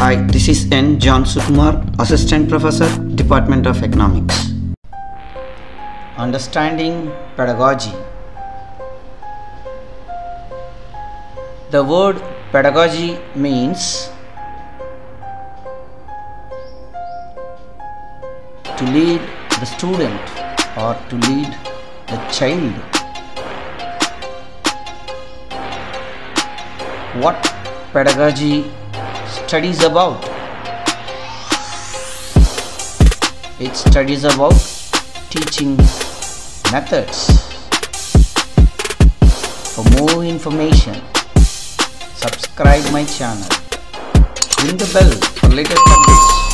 Hi, this is N. John Sukumar, Assistant Professor, Department of Economics. Understanding Pedagogy The word pedagogy means to lead the student or to lead the child. What pedagogy studies about? It studies about teaching methods. For more information, subscribe my channel. Ring the bell for latest updates.